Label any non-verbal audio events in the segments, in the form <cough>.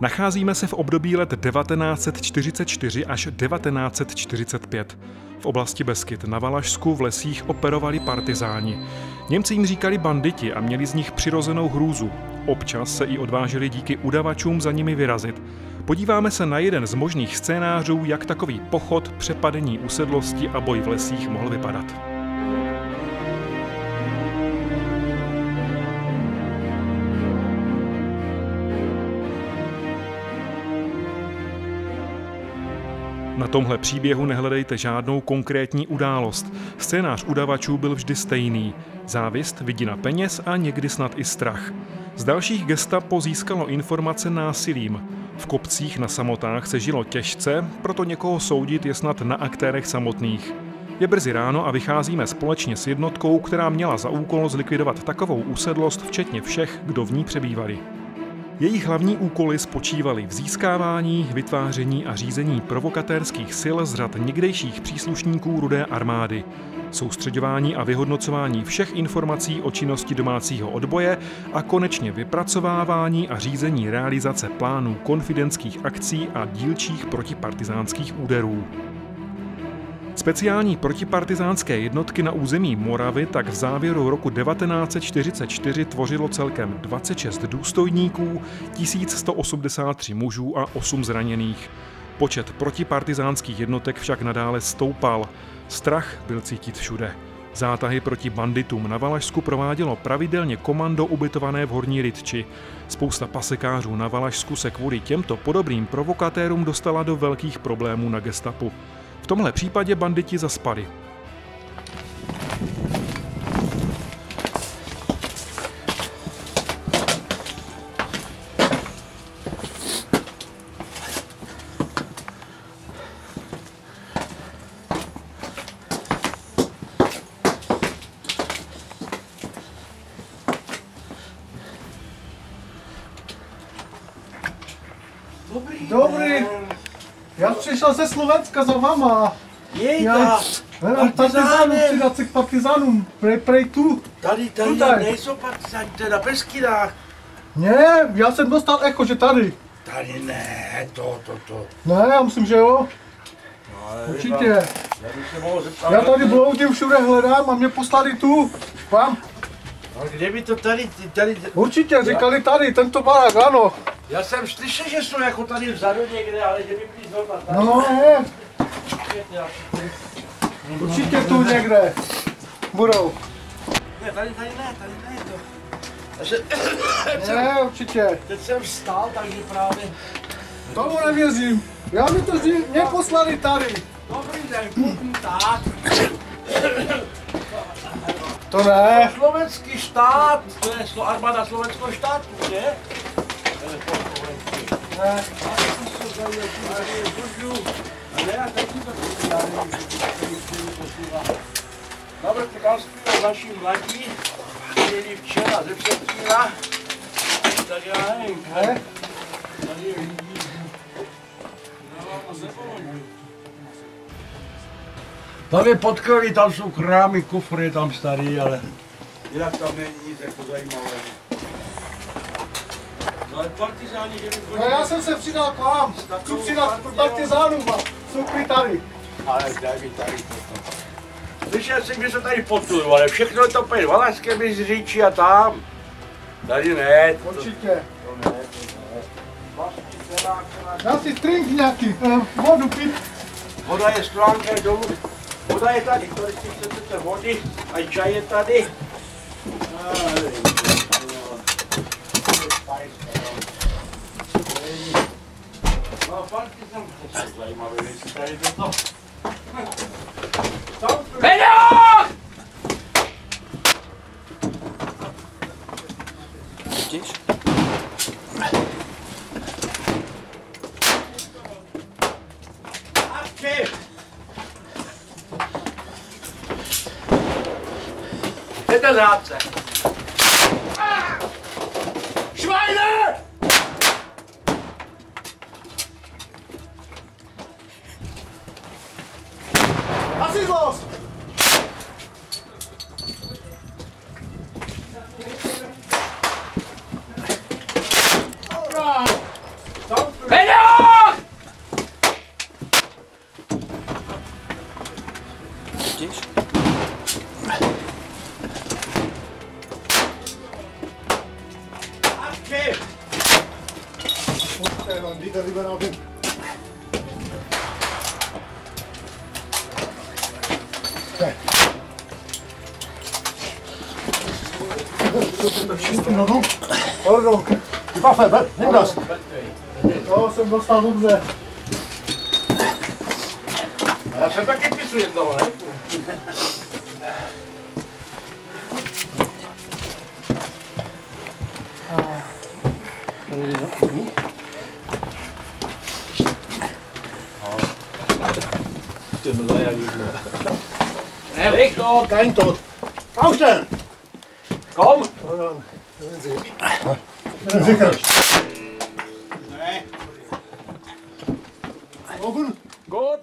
Nacházíme se v období let 1944 až 1945. V oblasti Beskyt na Valašsku v lesích operovali partizáni. Němci jim říkali banditi a měli z nich přirozenou hrůzu. Občas se i odvážili díky udavačům za nimi vyrazit. Podíváme se na jeden z možných scénářů, jak takový pochod, přepadení usedlosti a boj v lesích mohl vypadat. Na tomhle příběhu nehledejte žádnou konkrétní událost. Scénář udavačů byl vždy stejný. Závist, vidina peněz a někdy snad i strach. Z dalších gestapo získalo informace násilím. V kopcích na samotách se žilo těžce, proto někoho soudit je snad na aktérech samotných. Je brzy ráno a vycházíme společně s jednotkou, která měla za úkol zlikvidovat takovou usedlost, včetně všech, kdo v ní přebývali. Jejich hlavní úkoly spočívaly v získávání, vytváření a řízení provokatérských sil z řad někdejších příslušníků rudé armády, soustředování a vyhodnocování všech informací o činnosti domácího odboje a konečně vypracovávání a řízení realizace plánů konfidentských akcí a dílčích protipartizánských úderů. Speciální protipartizánské jednotky na území Moravy tak v závěru roku 1944 tvořilo celkem 26 důstojníků, 1183 mužů a 8 zraněných. Počet protipartizánských jednotek však nadále stoupal. Strach byl cítit všude. Zátahy proti banditům na Valašsku provádělo pravidelně komando ubytované v Horní Rytči. Spousta pasekářů na Valašsku se kvůli těmto podobným provokatérům dostala do velkých problémů na gestapu. V tomhle případě banditi zaspali. Přišel ze Slovenska za vama. Jejda, Já hledám partizánů, přidat se k partizánům. Prej, prej tu. Tady, tady Tutaj. nejsou partizáni, to je na Beskydách. Ne, já jsem dostal echo, že tady. Tady ne, to, to, to. Ne, já myslím, že jo. Určitě. Já bych se mohl zeptat. Já tady bloudím, všude hledám a mě poslali tu. Vám? Ale kde by to tady, tady, Určitě, říkali tady, tento barák, ano. Já jsem slyšel, že jsou jako tady vzadu někde, ale že by byli zrovna tady. No, ne, určitě tu někde. Budou. Ne, tady, tady ne, tady ne, to. Takže, <coughs> Ne, určitě. teď jsem vstal, takže právě. Tomu nevěřím. Já mi to říct, mě poslali tady. Dobrý den, kupní tak. To ne. Slovenský štát, to je slo- armáda slovenského štátu, ne? Dobre, krásného naši mladí, měli včera ze předtvíra, tak já nevím, Ne? tady lidí. Tam je podkroví, tam jsou krámy, kufry tam starý, ale jinak tam není nic jako zajímavého. Partizáni, že by No já jsem se přidal k vám. Chci přidat k partizánům a jsou prý tady. Ale daj mi tady toto. Slyšel jsem, že se tady potuju, ale všechno je to pojď Valašské Byzříči a tam. Tady ne, to, to, Určitě. to ne, to. Já si drink nějaký, eh, vodu pít. Voda je stránka dolů. Voda je tady, tady si chcete vody, a čaj je tady. Ale, No, partizán, to jsou zajímavé věci, tady toto. Peňo! Der lieber auf den. No, no. Ordnung. Die Waffe, was? Nimm das. To jsem dostal dobře. Já jsem taky Stimmen, sei ja Gegner. Weg dort, kein Tod. Aufstellen! Komm! Dann sicher. Oben? Gut.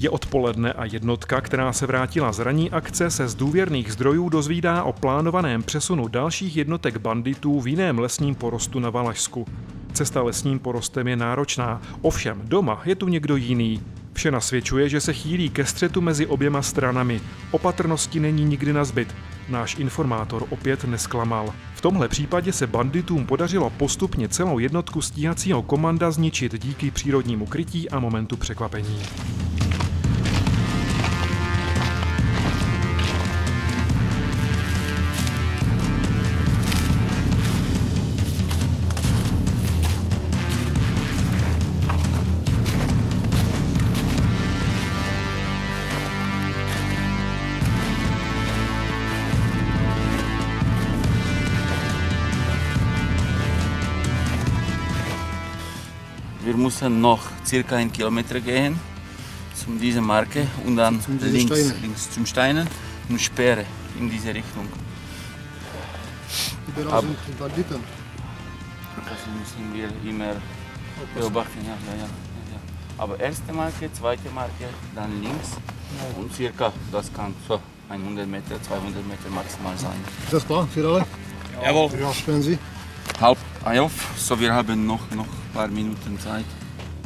Je odpoledne a jednotka, která se vrátila z ranní akce, se z důvěrných zdrojů dozvídá o plánovaném přesunu dalších jednotek banditů v jiném lesním porostu na Valašsku. Cesta lesním porostem je náročná, ovšem doma je tu někdo jiný. Vše nasvědčuje, že se chýlí ke střetu mezi oběma stranami. Opatrnosti není nikdy na zbyt. Náš informátor opět nesklamal. V tomhle případě se banditům podařilo postupně celou jednotku stíhacího komanda zničit díky přírodnímu krytí a momentu překvapení. Müssen noch circa einen Kilometer gehen zu dieser Marke und dann Zum- links, Steinen. links zum Steinen und Sperre in diese Richtung. Die Beratung sind Banditen. Das müssen wir immer beobachten. Ja, ja, ja. Aber erste Marke, zweite Marke, dann links und circa, das kann so 100 Meter, 200 Meter maximal sein. Ist das klar für alle? Jawohl. Ja, sperren Sie. Halb elf, so wir haben noch, noch ein paar Minuten Zeit.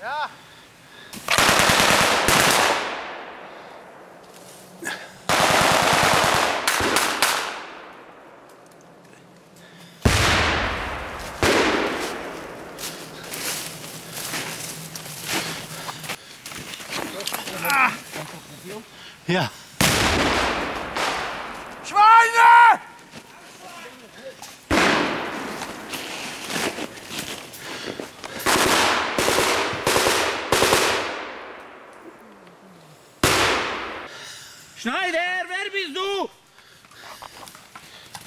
Ja. Yeah.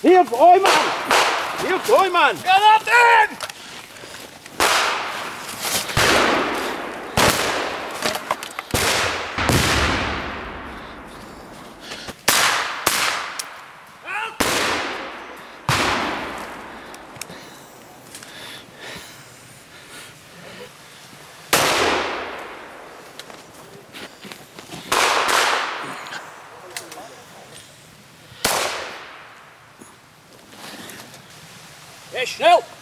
Hier, Freumann! Hier, Freumann! Granaten! professional.